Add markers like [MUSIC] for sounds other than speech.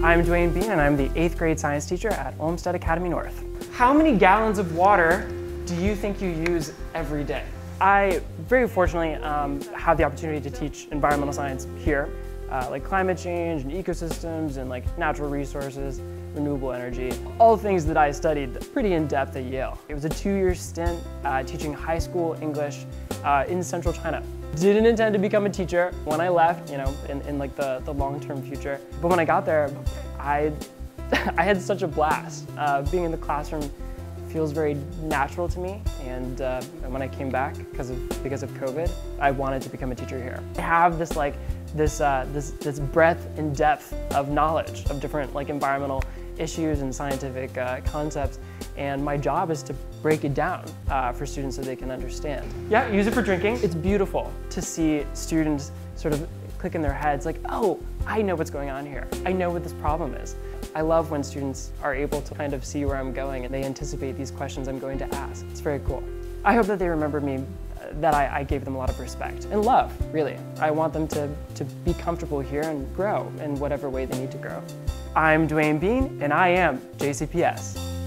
I'm Duane Bean and I'm the eighth grade science teacher at Olmsted Academy North. How many gallons of water do you think you use every day? I very fortunately um, have the opportunity to teach environmental science here, uh, like climate change and ecosystems and like natural resources, renewable energy, all things that I studied pretty in depth at Yale. It was a two-year stint uh, teaching high school English uh, in central China. Didn't intend to become a teacher when I left, you know, in, in like the, the long-term future. But when I got there, I, [LAUGHS] I had such a blast. Uh, being in the classroom feels very natural to me. And, uh, when I came back because of because of COVID, I wanted to become a teacher here. I have this like this uh, this this breadth and depth of knowledge of different like environmental issues and scientific uh, concepts, and my job is to break it down uh, for students so they can understand. Yeah, use it for drinking. It's beautiful to see students sort of click in their heads like, oh, I know what's going on here. I know what this problem is. I love when students are able to kind of see where I'm going and they anticipate these questions I'm going to ask. It's very cool. I hope that they remember me, uh, that I, I gave them a lot of respect and love, really. I want them to, to be comfortable here and grow in whatever way they need to grow. I'm Duane Bean, and I am JCPS.